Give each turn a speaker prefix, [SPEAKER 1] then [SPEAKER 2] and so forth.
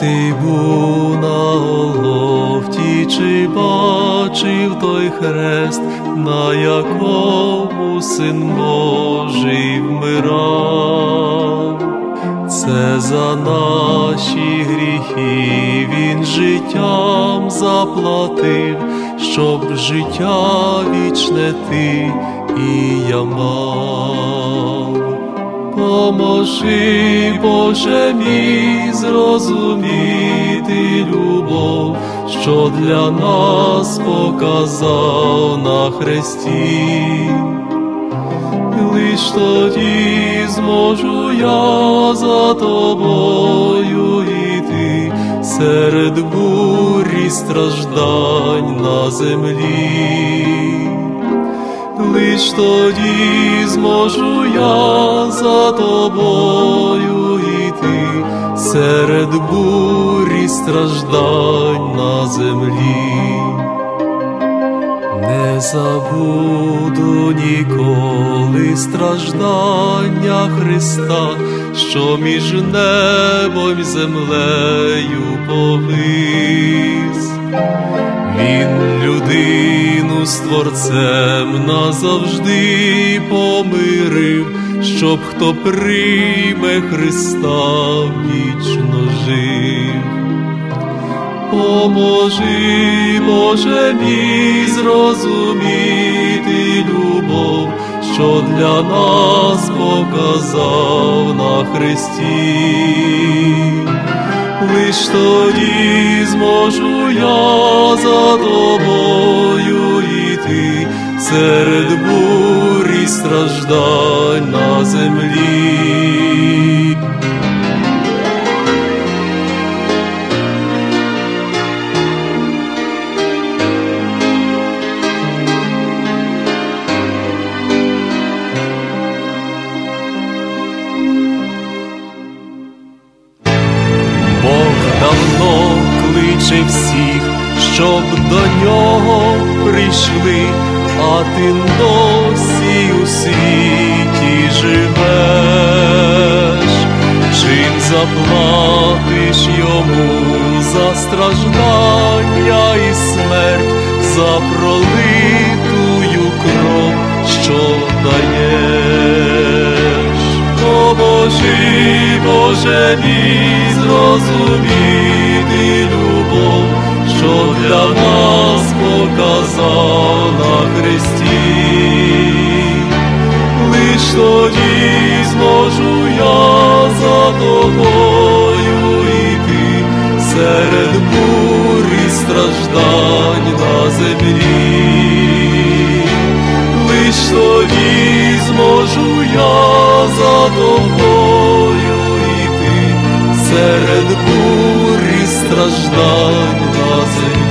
[SPEAKER 1] Ти був на Голгофті, чи бачив той хрест, на якому син Божий вмирав? Це за наші гріхи він життям заплатив, щоб життя вічне ти і я мав. Поможи, Боже мій, зрозуміти любов, що для нас показав на хресті. Лиш тоді зможу я за тобою йти серед бурі страждань на землі. Лиш тоді зможу я за тобою йти серед бурі страждань на землі. Не забуду ніколи страждання Христа, що між небом і землею повис. Він з творцем назавжди помирив, щоб хто прийме Христа вічно жив. Поможи, Боже мій, зрозуміти любов, що для нас показав на Христі. Лиш тоді зможу я за тобою серед бурі страждань на землі. Давно кличе всіх, щоб до нього прийшли, а ти досі у світі живеш, чим заплатиш йому за страждання і смерть, за пролитую кров, що даєш. Поможи, Боже мій, зрозуміти любов, що для нас показав Христі. Лиш тоді зможу я за тобою йти серед бурі страждань на землі. Лиш тоді зможу я за тобою йти серед бурі страждань на землі.